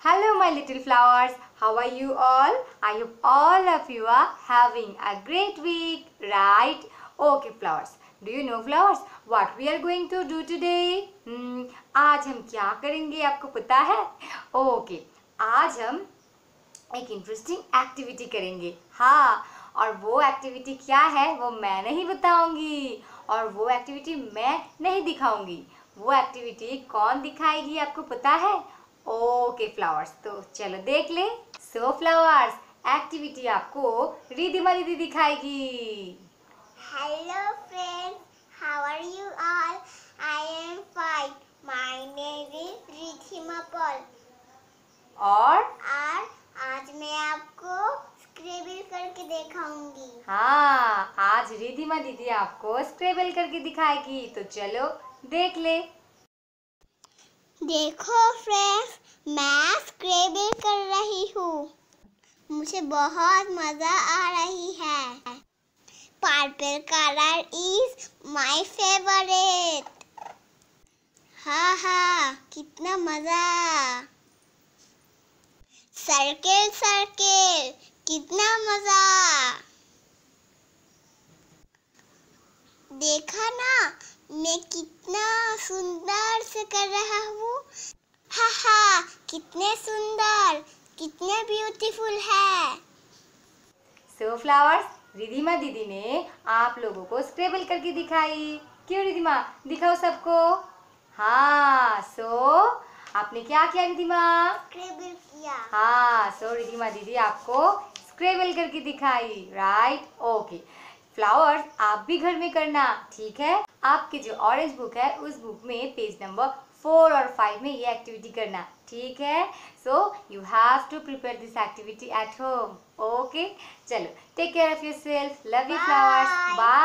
Hello, my little flowers. How are you all? I hope all of you are having a great week, right? Okay, flowers. Do you know, flowers, what we are going to do today? Hmm, आज हम क्या करेंगे आपको पता है? Okay, आज हम एक इंटरेस्टिंग एक्टिविटी करेंगे हाँ और वो एक्टिविटी क्या है वो मैं नहीं बताऊँगी और वो एक्टिविटी मैं नहीं दिखाऊँगी वो एक्टिविटी कौन दिखाएगी आपको पता है ओके फ्लावर्स तो चलो देख ले। सो फ्लावर्स एक्टिविटी आपको रिधिमा दीदी दिखाएगी। Hello friends, how are you all? I am fine. My name is Rithima Paul. और? और आज मैं आपको स्क्रेबल करके दिखाऊँगी। हाँ आज रिधिमा दीदी आपको स्क्रेबल करके दिखाएगी। तो चलो देख ले। देखो फ्रेंड्स मैं स्क्रेबल कर रही हूँ। मुझे बहुत मज़ा आ रही है। Purple colour is my favourite हाँ हाँ कितना मज़ा। सर्किल सर्किल कितना मज़ा। देखा ना मैं कितना सुंदर से कर रहा हूँ। हा हा कितने सुंदर कितने ब्यूटीफुल है। सो so फ्लावर्स रिधिमा दीदी ने आप लोगों को स्क्रेबल करके दिखाई। क्यों रिधिमा? दिखाओ सबको। हाँ सो आपने क्या किया रिधिमा? स्क्रेबल किया। हाँ सो रिधिमा दीदी आपको स्क्रेबल करके दिखाई। राइट ओके फ्लावर्स आप भी घर में करना ठीक है? आपके जो ऑरेंज बुक है उस बुक में पेज नंबर फोर और फाइव में ये एक्टिविटी करना ठीक है? So you have to prepare this activity at home okay चलो take care of yourself love you flowers bye